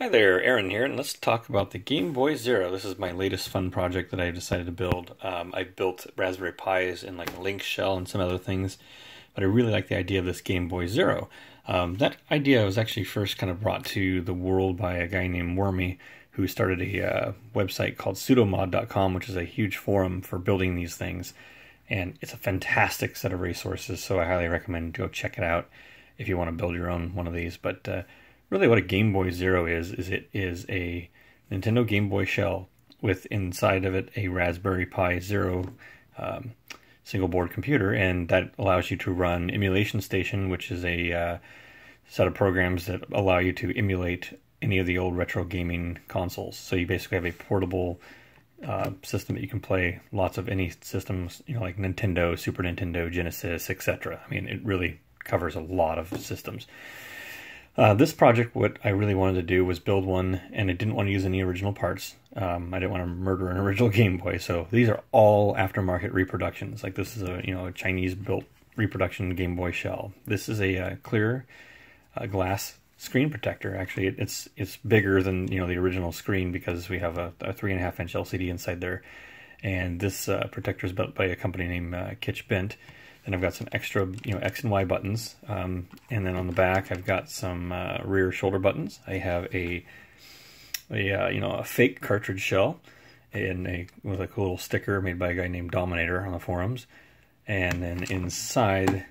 Hi there, Aaron here, and let's talk about the Game Boy Zero. This is my latest fun project that I decided to build. Um, I built Raspberry Pis in like Link Shell and some other things, but I really like the idea of this Game Boy Zero. Um, that idea was actually first kind of brought to the world by a guy named Wermy, who started a uh, website called sudomod.com, which is a huge forum for building these things. And it's a fantastic set of resources, so I highly recommend go check it out if you want to build your own one of these. But uh, really what a Game Boy Zero is is it is a Nintendo Game Boy shell with inside of it a Raspberry Pi Zero um, single board computer, and that allows you to run Emulation Station, which is a uh, set of programs that allow you to emulate any of the old retro gaming consoles. So you basically have a portable uh, system that you can play lots of any systems, you know, like Nintendo, Super Nintendo, Genesis, etc. I mean, it really covers a lot of systems. Uh, this project, what I really wanted to do was build one, and I didn't want to use any original parts. Um, I didn't want to murder an original Game Boy, so these are all aftermarket reproductions. Like this is a you know a Chinese built reproduction Game Boy shell. This is a uh, clear uh, glass screen protector. Actually, it, it's it's bigger than you know the original screen because we have a, a three and a half inch LCD inside there, and this uh, protector is built by a company named uh, Kitsch Bent then I've got some extra, you know, X and Y buttons. Um, and then on the back, I've got some uh, rear shoulder buttons. I have a, a uh, you know, a fake cartridge shell and a, with a cool little sticker made by a guy named Dominator on the forums. And then inside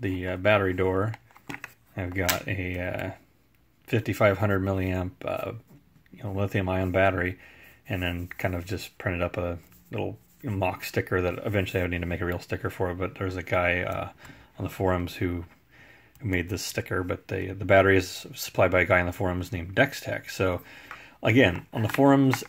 the uh, battery door, I've got a uh, 5500 milliamp, uh, you know, lithium ion battery, and then kind of just printed up a little mock sticker that eventually I would need to make a real sticker for. But there's a guy uh, on the forums who, who made this sticker. But the the battery is supplied by a guy on the forums named Dextech. So again, on the forums,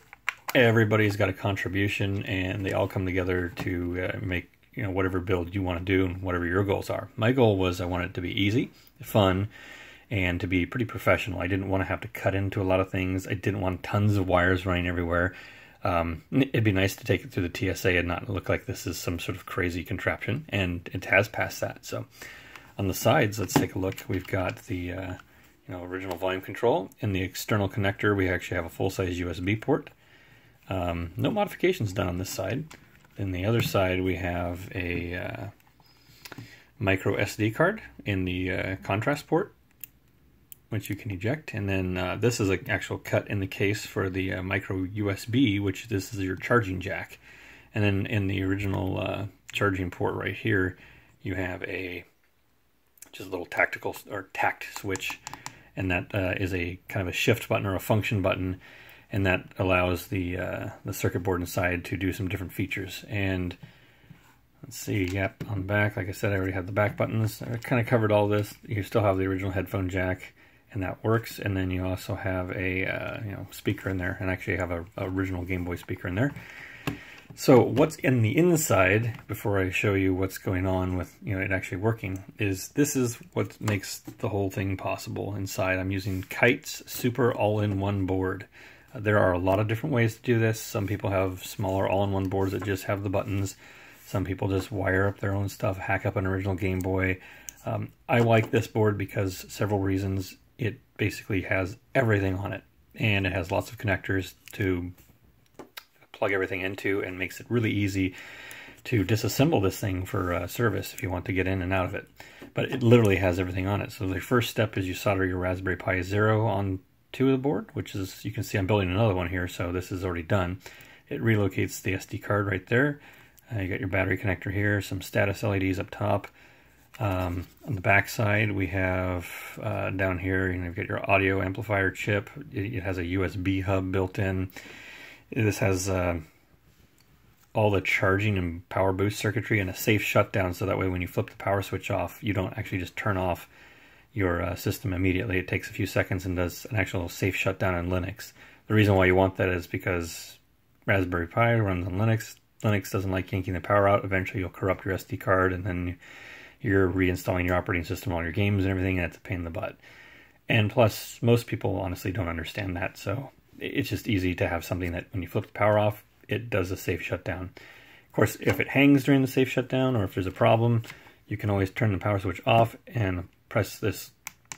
everybody's got a contribution, and they all come together to uh, make you know whatever build you want to do and whatever your goals are. My goal was I wanted it to be easy, fun. And to be pretty professional. I didn't want to have to cut into a lot of things. I didn't want tons of wires running everywhere. Um, it'd be nice to take it through the TSA and not look like this is some sort of crazy contraption, and it has passed that. So on the sides, let's take a look. We've got the uh, you know original volume control. In the external connector, we actually have a full-size USB port. Um, no modifications done on this side. In the other side, we have a uh, micro SD card in the uh, contrast port which you can eject. And then uh, this is an actual cut in the case for the uh, micro USB, which this is your charging jack. And then in the original uh, charging port right here, you have a just a little tactical or tact switch, and that uh, is a kind of a shift button or a function button, and that allows the uh, the circuit board inside to do some different features. And let's see, yep, on the back, like I said, I already have the back buttons. I kind of covered all this. You still have the original headphone jack and that works. And then you also have a uh, you know speaker in there, and actually have a, a, original Game Boy speaker in there. So what's in the inside, before I show you what's going on with you know it actually working, is this is what makes the whole thing possible inside. I'm using Kite's Super All-in-One board. Uh, there are a lot of different ways to do this. Some people have smaller all-in-one boards that just have the buttons. Some people just wire up their own stuff, hack up an original Game Boy. Um, I like this board because several reasons it basically has everything on it and it has lots of connectors to plug everything into and makes it really easy to disassemble this thing for uh, service if you want to get in and out of it. But it literally has everything on it. So the first step is you solder your Raspberry Pi Zero on to the board, which is, you can see I'm building another one here, so this is already done. It relocates the SD card right there. Uh, you got your battery connector here, some status LEDs up top, um, on the back side, we have uh, down here, you know, you've got your audio amplifier chip. It, it has a USB hub built in. This has uh, all the charging and power boost circuitry and a safe shutdown, so that way when you flip the power switch off, you don't actually just turn off your uh, system immediately. It takes a few seconds and does an actual safe shutdown in Linux. The reason why you want that is because Raspberry Pi runs on Linux. Linux doesn't like yanking the power out. Eventually, you'll corrupt your SD card, and then you're reinstalling your operating system on your games and everything, and it's a pain in the butt. And plus, most people honestly don't understand that, so it's just easy to have something that when you flip the power off, it does a safe shutdown. Of course, if it hangs during the safe shutdown or if there's a problem, you can always turn the power switch off and press this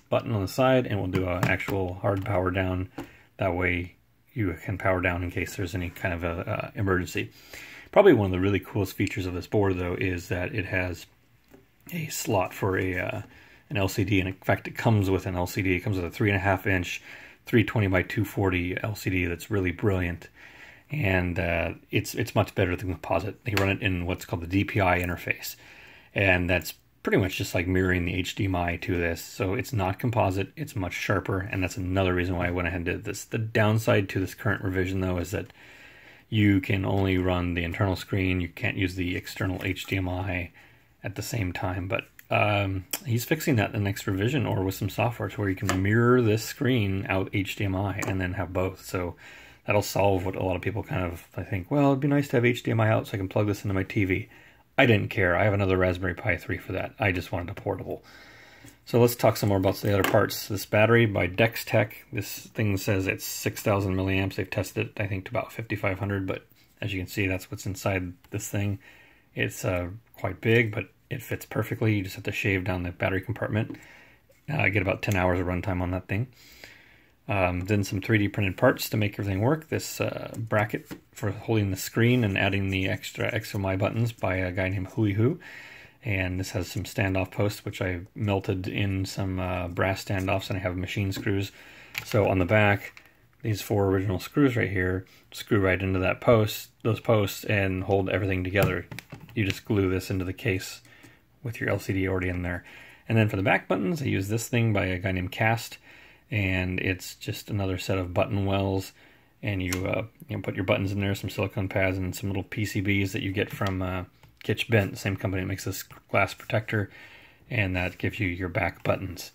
button on the side and we'll do an actual hard power down That way you can power down in case there's any kind of a emergency. Probably one of the really coolest features of this board though is that it has a slot for a uh, an LCD, and in fact, it comes with an LCD. It comes with a three and a half inch, 320 by 240 LCD that's really brilliant, and uh, it's it's much better than composite. They run it in what's called the DPI interface, and that's pretty much just like mirroring the HDMI to this. So it's not composite, it's much sharper, and that's another reason why I went ahead and did this. The downside to this current revision though is that you can only run the internal screen, you can't use the external HDMI at the same time, but um, he's fixing that the next revision or with some software to where you can mirror this screen out HDMI and then have both. So that'll solve what a lot of people kind of I think, well, it'd be nice to have HDMI out so I can plug this into my TV. I didn't care. I have another Raspberry Pi 3 for that. I just wanted a portable. So let's talk some more about the other parts. This battery by Dextech. This thing says it's 6,000 milliamps. They've tested it, I think, to about 5,500, but as you can see, that's what's inside this thing. It's uh, quite big, but it fits perfectly. You just have to shave down the battery compartment. Uh, I get about 10 hours of runtime on that thing. Um, then some 3D printed parts to make everything work. This uh, bracket for holding the screen and adding the extra XMI buttons by a guy named Hui Hu. And this has some standoff posts, which I melted in some uh, brass standoffs, and I have machine screws. So on the back, these four original screws right here screw right into that post, those posts, and hold everything together. You just glue this into the case with your LCD already in there. And then for the back buttons, I use this thing by a guy named Caste, and it's just another set of button wells. And you, uh, you know, put your buttons in there, some silicone pads, and some little PCBs that you get from uh, Kitsch Bent, same company that makes this glass protector, and that gives you your back buttons.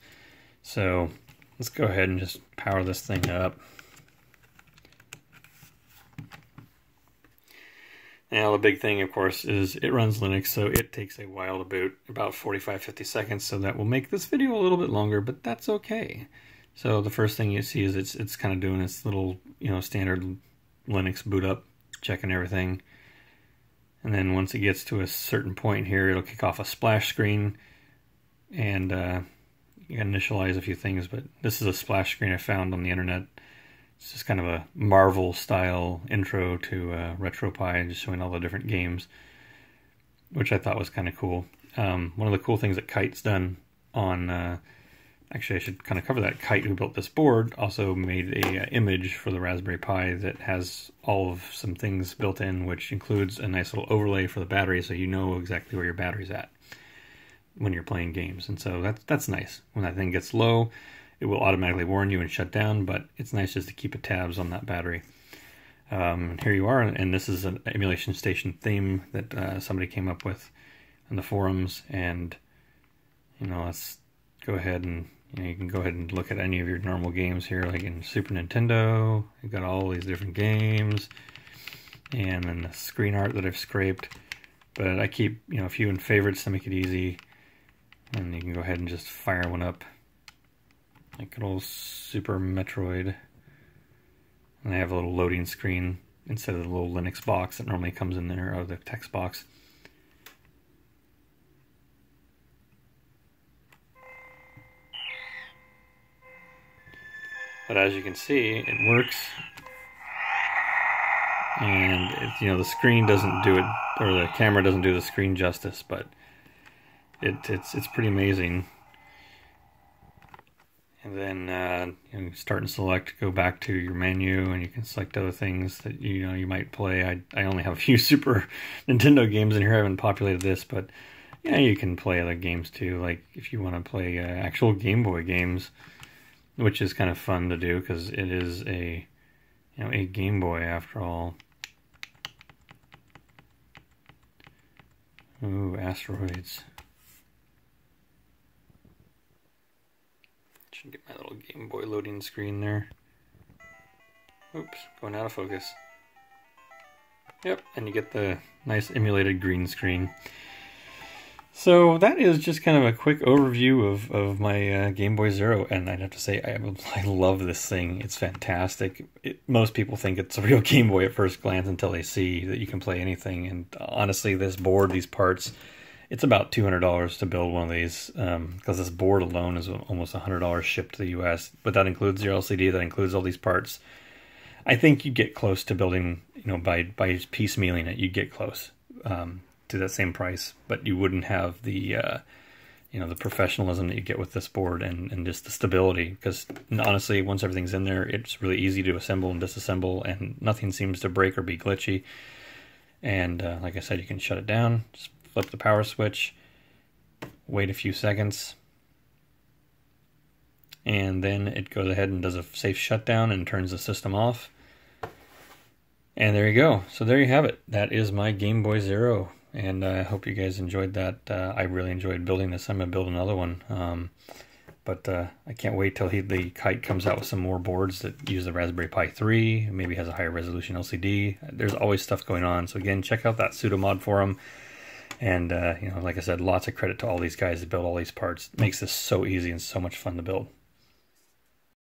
So let's go ahead and just power this thing up. Now the big thing, of course, is it runs Linux, so it takes a while to boot, about 45-50 seconds, so that will make this video a little bit longer, but that's okay. So the first thing you see is it's it's kind of doing its little, you know, standard Linux boot up, checking everything. And then once it gets to a certain point here, it'll kick off a splash screen and uh, you can initialize a few things, but this is a splash screen I found on the internet it's just kind of a Marvel style intro to uh, RetroPie, just showing all the different games, which I thought was kind of cool. Um, one of the cool things that Kite's done on, uh, actually, I should kind of cover that. Kite, who built this board, also made a uh, image for the Raspberry Pi that has all of some things built in, which includes a nice little overlay for the battery, so you know exactly where your battery's at when you're playing games. And so that's that's nice. When that thing gets low, it will automatically warn you and shut down, but it's nice just to keep a tabs on that battery. Um, here you are, and this is an emulation station theme that uh, somebody came up with in the forums, and you know, let's go ahead and you, know, you can go ahead and look at any of your normal games here, like in Super Nintendo. You've got all these different games, and then the screen art that I've scraped. But I keep you know a few in favorites to make it easy, and you can go ahead and just fire one up like old Super Metroid. And I have a little loading screen instead of the little Linux box that normally comes in there, or the text box. But as you can see, it works. And, it, you know, the screen doesn't do it, or the camera doesn't do the screen justice, but it, it's, it's pretty amazing and then uh, you start and select, go back to your menu, and you can select other things that you know you might play. I I only have a few Super Nintendo games in here. I haven't populated this, but yeah, you can play other games too. Like if you want to play uh, actual Game Boy games, which is kind of fun to do because it is a you know a Game Boy after all. Ooh, asteroids. Should get my little Game Boy loading screen there. Oops, going out of focus. Yep, and you get the nice emulated green screen. So that is just kind of a quick overview of, of my uh, Game Boy Zero, and I'd have to say I, I love this thing. It's fantastic. It, most people think it's a real Game Boy at first glance until they see that you can play anything. And honestly, this board, these parts, it's about two hundred dollars to build one of these because um, this board alone is almost hundred dollars shipped to the U.S. But that includes your LCD, that includes all these parts. I think you get close to building, you know, by by piecemealing it, you get close um, to that same price, but you wouldn't have the, uh, you know, the professionalism that you get with this board and and just the stability. Because honestly, once everything's in there, it's really easy to assemble and disassemble, and nothing seems to break or be glitchy. And uh, like I said, you can shut it down, just flip the power switch, wait a few seconds, and then it goes ahead and does a safe shutdown and turns the system off. And there you go. So there you have it. That is my Game Boy Zero. And I uh, hope you guys enjoyed that. Uh, I really enjoyed building this. I'm going to build another one. Um, but uh, I can't wait till he, the kite comes out with some more boards that use the Raspberry Pi 3, maybe has a higher resolution LCD. There's always stuff going on. So again, check out that Sudomod forum. And, uh, you know, like I said, lots of credit to all these guys that build all these parts. It makes this so easy and so much fun to build.